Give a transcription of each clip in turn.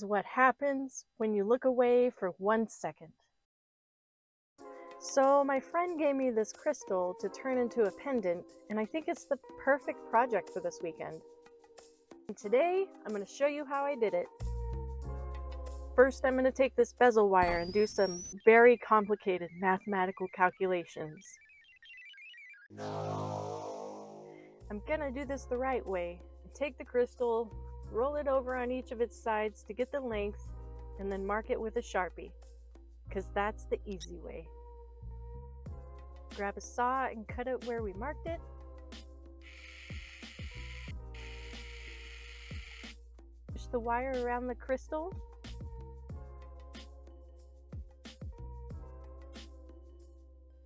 is what happens when you look away for one second. So my friend gave me this crystal to turn into a pendant, and I think it's the perfect project for this weekend. And today, I'm going to show you how I did it. First, I'm going to take this bezel wire and do some very complicated mathematical calculations. No. I'm going to do this the right way. Take the crystal, roll it over on each of its sides to get the length, and then mark it with a Sharpie, because that's the easy way. Grab a saw and cut it where we marked it. Push the wire around the crystal.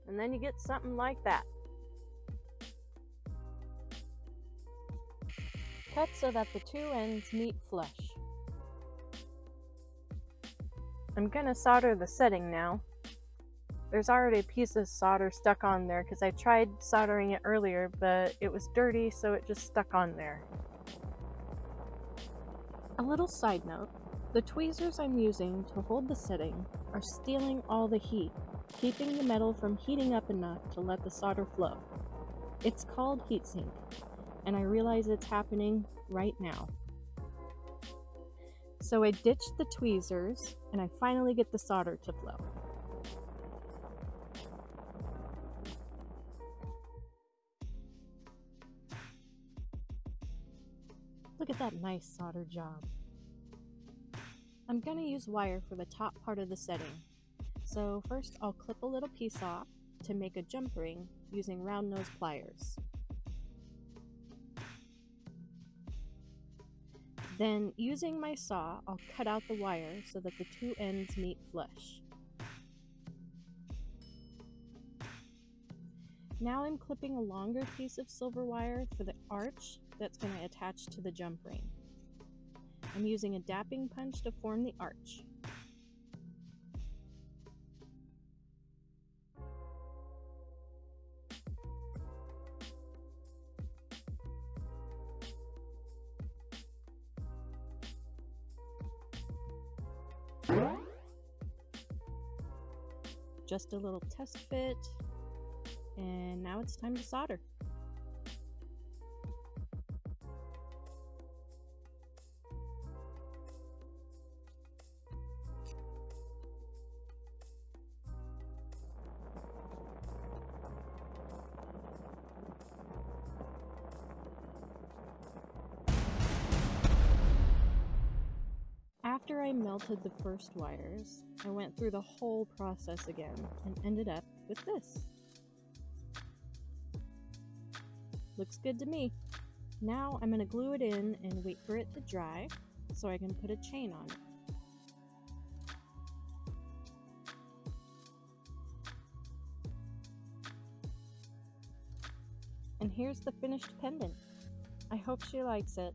And then you get something like that. Cut so that the two ends meet flush. I'm gonna solder the setting now. There's already a piece of solder stuck on there because I tried soldering it earlier, but it was dirty, so it just stuck on there. A little side note, the tweezers I'm using to hold the setting are stealing all the heat, keeping the metal from heating up enough to let the solder flow. It's called heatsink, and I realize it's happening right now. So I ditched the tweezers, and I finally get the solder to flow. Look at that nice solder job. I'm going to use wire for the top part of the setting. So first I'll clip a little piece off to make a jump ring using round nose pliers. Then using my saw, I'll cut out the wire so that the two ends meet flush. Now I'm clipping a longer piece of silver wire for the arch that's going to attach to the jump ring. I'm using a dapping punch to form the arch. Just a little test fit, and now it's time to solder. After I melted the first wires, I went through the whole process again and ended up with this. Looks good to me. Now I'm going to glue it in and wait for it to dry so I can put a chain on it. And here's the finished pendant. I hope she likes it.